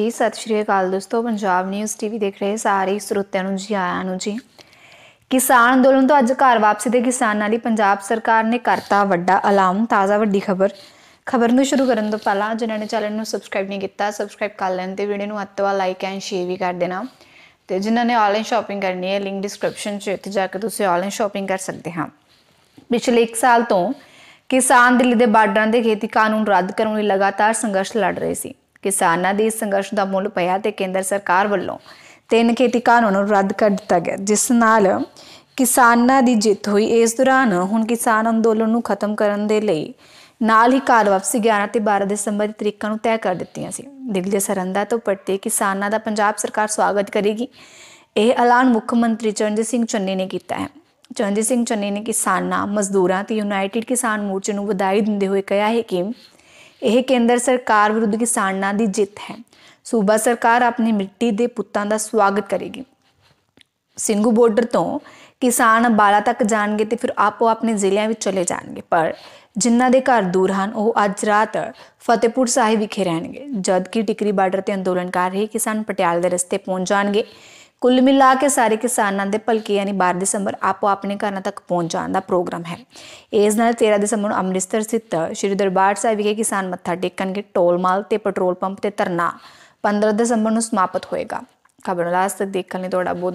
ਜੀ, ਸਤਿ ਸ਼੍ਰੀ ਅਕਾਲ ਦੋਸਤੋ, ਪੰਜਾਬ ਨਿਊਜ਼ ਟੀਵੀ ਦੇਖ ਰਹੇ ਸਾਰੇ ਸਰੋਤਿਆਂ ਨੂੰ, ਜੀ ਆਇਆਂ ਨੂੰ, ਜੀ। ਕਿਸਾਨ ਅੰਦੋਲਨ ਤੋਂ ਅੱਜ ਘਰ ਵਾਪਸੀ ਦੇ ਕਿਸਾਨਾਂ ਲਈ ਪੰਜਾਬ ਸਰਕਾਰ ਨੇ ਕਰਤਾ ਵੱਡਾ ਐਲਾਨ, ਤਾਜ਼ਾ ਵੱਡੀ ਖਬਰ। ਖਬਰ ਨੂੰ ਸ਼ੁਰੂ ਕਰਨ ਤੋਂ ਪਹਿਲਾਂ ਜਿਨ੍ਹਾਂ ਨੇ ਚੈਨਲ ਨੂੰ ਸਬਸਕ੍ਰਾਈਬ ਨਹੀਂ ਕੀਤਾ ਸਬਸਕ੍ਰਾਈਬ ਕਰ ਲੈਣ ਤੇ ਵੀਡੀਓ ਨੂੰ ਅੱਤ ਲਾਈਕ ਐਂਡ ਸ਼ੇਅਰ ਵੀ ਕਰ ਦੇਣਾ। ਤੇ ਜਿਨ੍ਹਾਂ ਨੇ ਆਨਲਾਈਨ ਸ਼ਾਪਿੰਗ ਕਰਨੀ ਹੈ ਲਿੰਕ ਡਿਸਕ੍ਰਿਪਸ਼ਨ 'ਚ ਇੱਥੇ ਜਾ ਕੇ ਤੁਸੀਂ ਆਨਲਾਈਨ ਸ਼ਾਪਿੰਗ ਕਰ ਸਕਦੇ ਹਾਂ। ਪਿਛਲੇ 1 ਸਾਲ ਤੋਂ ਕਿਸਾਨ ਦਿੱਲੀ ਦੇ ਬਾਰਡਰਾਂ ਦੇ ਖੇਤੀ ਕਾਨੂੰਨ ਰੱਦ ਕਰਨ ਲਈ ਲਗਾਤਾਰ ਸੰਘਰਸ਼ ਲੜ ਰਹੇ ਸੀ। ਕਿਸਾਨਾਂ ਦੇ ਇਸ ਸੰਘਰਸ਼ ਦਾ ਮੁੱਲ ਪਿਆ ਤੇ ਕੇਂਦਰ ਸਰਕਾਰ ਵੱਲੋਂ ਤਿੰਨ ਖੇਤੀ ਕਾਨੂੰਨਾਂ ਨੂੰ ਰੱਦ ਕਰ ਦਿੱਤਾ ਗਿਆ, ਜਿਸ ਨਾਲ ਕਿਸਾਨਾਂ ਦੀ ਜਿੱਤ ਹੋਈ। ਇਸ ਦੌਰਾਨ ਹੁਣ ਕਿਸਾਨ ਅੰਦੋਲਨ ਨੂੰ ਖਤਮ ਕਰਨ ਦੇ ਲਈ ਨਾਲ ਹੀ ਘਰ ਵਾਪਸੀ 11 ਤੇ 12 ਦਸੰਬਰ ਦੀ ਤਰੀਕਾਂ ਨੂੰ ਤੈਅ ਕਰ ਦਿੱਤੀਆਂ ਸੀ। ਦਿੱਲੀ ਦੇ ਸਰਹੰਦਾਂ ਤੋਂ ਪਰਤੇ ਕਿਸਾਨਾਂ ਦਾ ਪੰਜਾਬ ਸਰਕਾਰ ਸਵਾਗਤ ਕਰੇਗੀ। ਇਹ ਐਲਾਨ ਮੁੱਖ ਮੰਤਰੀ ਚਰਨਜੀਤ ਸਿੰਘ ਚੰਨੀ ਨੇ ਕੀਤਾ ਹੈ। ਚਰਨਜੀਤ ਸਿੰਘ ਚੰਨੀ ਨੇ ਕਿਸਾਨਾਂ, ਮਜ਼ਦੂਰਾਂ ਤੇ ਯੂਨਾਈਟਿਡ ਕਿਸਾਨ ਮੋਰਚੇ ਨੂੰ ਵਧਾਈ ਦਿੰਦੇ ਹੋਏ ਕਿਹਾ ਹੈ ਕਿ ਇਹ ਕੇਂਦਰ ਸਰਕਾਰ ਵਿਰੁੱਧ ਕਿਸਾਨਾਂ ਦੀ ਜਿੱਤ ਹੈ। ਸੂਬਾ ਸਰਕਾਰ ਆਪਣੀ ਮਿੱਟੀ ਦੇ ਪੁੱਤਾਂ ਦਾ ਸਵਾਗਤ ਕਰੇਗੀ। ਸਿੰਘੂ ਬਾਰਡਰ ਤੋਂ ਕਿਸਾਨ ਅੰਬਾਲਾ ਤੱਕ ਜਾਣਗੇ ਤੇ ਫਿਰ ਆਪੋ ਆਪਣੇ ਜ਼ਿਲ੍ਹਿਆਂ ਵਿੱਚ ਚਲੇ ਜਾਣਗੇ। ਪਰ ਜਿਨ੍ਹਾਂ ਦੇ ਘਰ ਦੂਰ ਹਨ, ਉਹ ਅੱਜ ਰਾਤ ਫਤਿਹਪੁਰ ਸਾਹਿਬ ਵਿਖੇ ਰਹਿਣਗੇ। ਜਦਕਿ ਟਿਕਰੀ ਬਾਰਡਰ ਤੇ ਅੰਦੋਲਨ ਕਰ ਰਹੇ ਕਿਸਾਨ ਪਟਿਆਲੇ ਦੇ ਰਸਤੇ ਪਹੁੰਚ ਜਾਣਗੇ ਕੁੱਲ ਮਿਲਾ ਕੇ ਸਾਰੇ ਕਿਸਾਨਾਂ ਦੇ ਭਲਕੇ ਯਾਨੀ 12 ਦਸੰਬਰ ਆਪੋ ਆਪਣੇ ਘਰਾਂ ਤੱਕ ਪਹੁੰਚ ਜਾਣ ਦਾ ਪ੍ਰੋਗਰਾਮ ਹੈ। ਇਸ ਨਾਲ 13 ਦਸੰਬਰ ਨੂੰ ਅੰਮ੍ਰਿਤਸਰ ਸਥਿਤ ਸ਼੍ਰੀ ਦਰਬਾਰ ਸਾਹਿਬ ਵਿਖੇ ਕਿਸਾਨ ਮੱਥਾ ਟੇਕਣਗੇ ਟੋਲ ਮਾਲ ਤੇ ਪੈਟਰੋਲ ਪੰਪ ਤੇ ਧਰਨਾ। 15 ਦਸੰਬਰ ਨੂੰ ਸਮਾਪਤ ਹੋਏਗਾ। ਖਬਰ ਲਾਸਟ ਤੱਕ ਦੇਖਣ ਲਈ ਤੁਹਾਡਾ ਬਹੁਤ